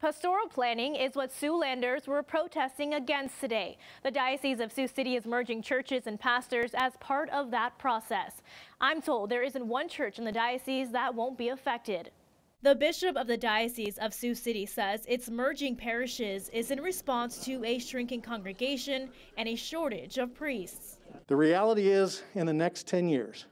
Pastoral planning is what Siouxlanders were protesting against today. The Diocese of Sioux City is merging churches and pastors as part of that process. I'm told there isn't one church in the diocese that won't be affected. The bishop of the Diocese of Sioux City says its merging parishes is in response to a shrinking congregation and a shortage of priests. The reality is, in the next 10 years,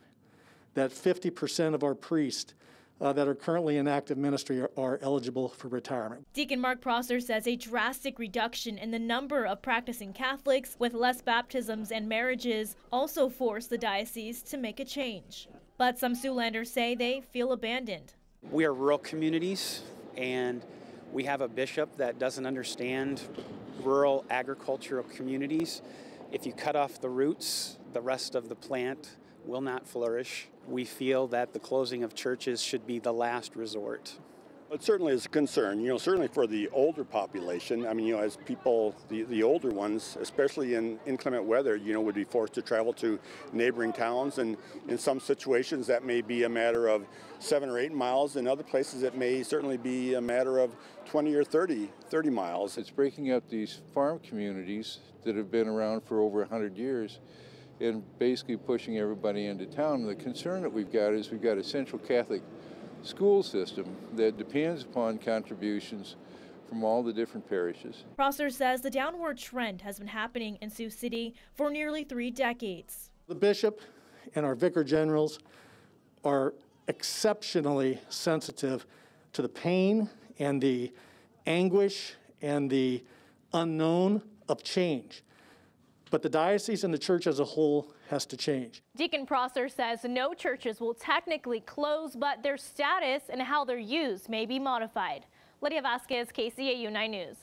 that 50% of our priests uh, that are currently in active ministry are, are, eligible for retirement. Deacon Mark Prosser says a drastic reduction in the number of practicing Catholics with less baptisms and marriages also forced the diocese to make a change. But some Siouxlanders say they feel abandoned. We are rural communities and we have a bishop that doesn't understand rural agricultural communities. If you cut off the roots, the rest of the plant will not flourish. We feel that the closing of churches should be the last resort. It certainly is a concern, you know, certainly for the older population. I mean, you know, as people, the, the older ones, especially in inclement weather, you know, would be forced to travel to neighboring towns. And in some situations, that may be a matter of seven or eight miles. In other places, it may certainly be a matter of 20 or 30, 30 miles. It's breaking up these farm communities that have been around for over 100 years and basically pushing everybody into town. The concern that we've got is we've got a central Catholic school system that depends upon contributions from all the different parishes. Prosser says the downward trend has been happening in Sioux City for nearly three decades. The bishop and our vicar generals are exceptionally sensitive to the pain and the anguish and the unknown of change. But the diocese and the church as a whole has to change. Deacon Prosser says no churches will technically close, but their status and how they're used may be modified. Lydia Vasquez, KCAU 9 News.